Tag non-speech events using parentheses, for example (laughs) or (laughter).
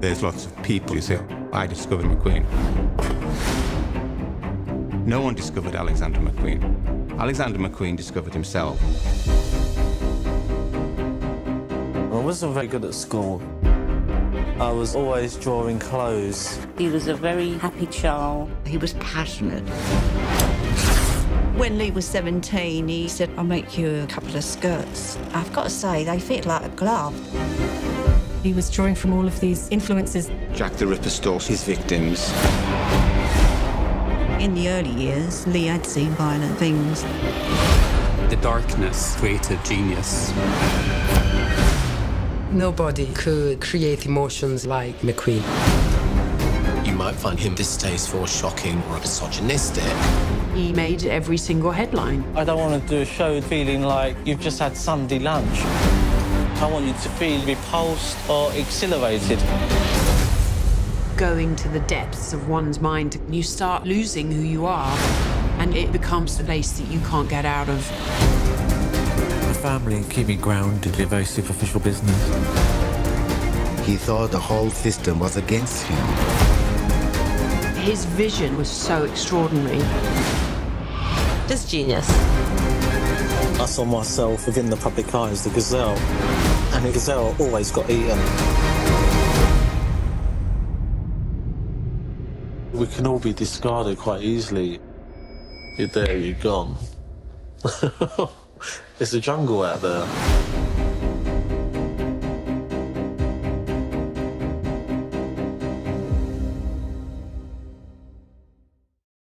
There's lots of people who say, I discovered McQueen. No one discovered Alexander McQueen. Alexander McQueen discovered himself. I wasn't very good at school. I was always drawing clothes. He was a very happy child. He was passionate. When Lee was 17, he said, I'll make you a couple of skirts. I've got to say, they fit like a glove. He was drawing from all of these influences. Jack the Ripper stalks his victims. In the early years, Lee had seen violent things. The darkness created genius. Nobody could create emotions like McQueen. You might find him distasteful, shocking, or misogynistic. He made every single headline. I don't want to do a show feeling like you've just had Sunday lunch. I want you to feel repulsed or exhilarated. Going to the depths of one's mind, you start losing who you are, and it becomes a place that you can't get out of. My family keep me grounded in very superficial business. He thought the whole system was against him. His vision was so extraordinary. Just genius. I saw myself within the public eye as the gazelle, and the gazelle always got eaten. We can all be discarded quite easily. You're there, you're gone. (laughs) it's a jungle out there.